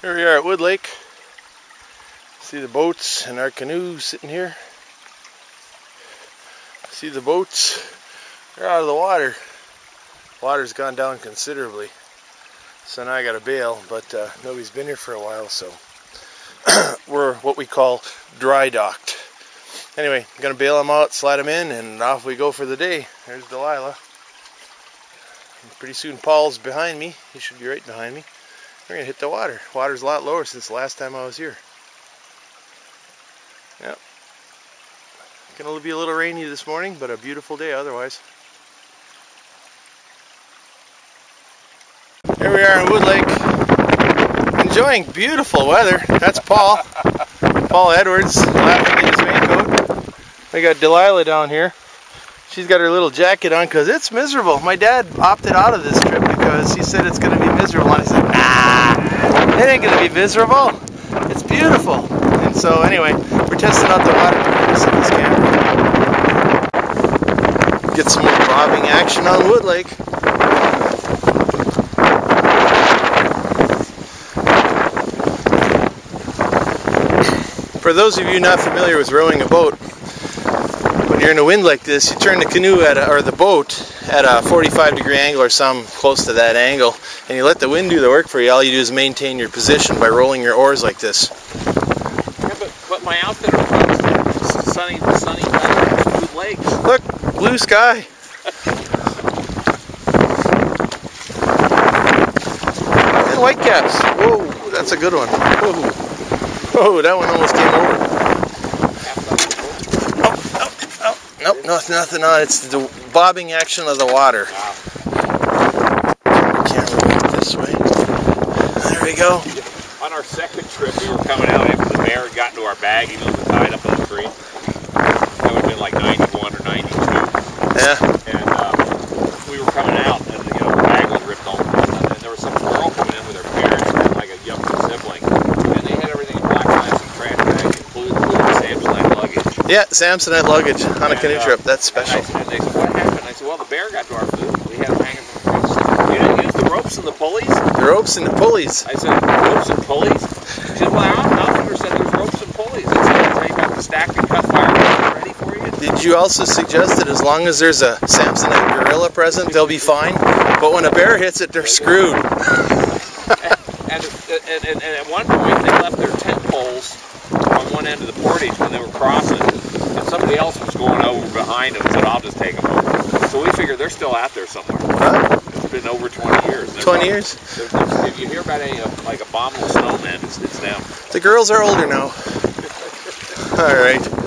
Here we are at Wood Lake. See the boats and our canoe sitting here. See the boats. They're out of the water. Water's gone down considerably. So now I got to bail, but uh, nobody's been here for a while, so we're what we call dry docked. Anyway, I'm going to bail them out, slide them in, and off we go for the day. There's Delilah. And pretty soon Paul's behind me. He should be right behind me. We're going to hit the water. Water's a lot lower since the last time I was here. Yep. Going to be a little rainy this morning, but a beautiful day otherwise. Here we are in Wood Lake. Enjoying beautiful weather. That's Paul. Paul Edwards laughing in his raincoat. We got Delilah down here. She's got her little jacket on because it's miserable. My dad opted out of this trip because he said it's going to be miserable. And I said, it ain't to be miserable. It's beautiful. And so anyway, we're testing out the water of this camp. Get some more bobbing action on Wood Lake. For those of you not familiar with rowing a boat, you're in a wind like this, you turn the canoe at a, or the boat at a 45 degree angle or some close to that angle, and you let the wind do the work for you. All you do is maintain your position by rolling your oars like this. Yeah, but, but my outfit is sunny, sunny blue lakes. Look, blue sky. and white caps. Whoa, that's a good one. Whoa. Oh, that one almost came over. No, nothing on. It's the bobbing action of the water. Camera this way. There we go. On our second trip, we were coming out after the bear had gotten to our bag. He was tied up in the tree. That would have been like 91 or 92. Yeah. And uh, we were coming out, and you know, the bag was ripped open. And there was some girl coming in with her parents, and like a younger sibling. And they had everything in black plastic trash bags, including, including Samsonite luggage. Yeah, Samsonite luggage on a And, canoe uh, trip. That's And, special. I, and they said, what happened? I said, well, the bear got to our food. We had him hanging from the. You didn't use the ropes and the pulleys? The ropes and the pulleys. I said, ropes and pulleys? She said, well, outfitter said there's ropes and pulleys. I said, so you got the stacked and cut fire ready for you? Did you also suggest that as long as there's a Samsonite gorilla present, they'll be fine? But when a bear hits it, they're screwed. And, and, and, and at one point, they left their tent poles on one end of the portage when they were crossing, and somebody else was going over behind them and said, I'll just take them over. So we figured they're still out there somewhere. Huh? It's been over 20 years. They're 20 probably- years? There's, there's, if you hear about any uh, like abominable snowmen, it's, it's them. The girls are older now. All right.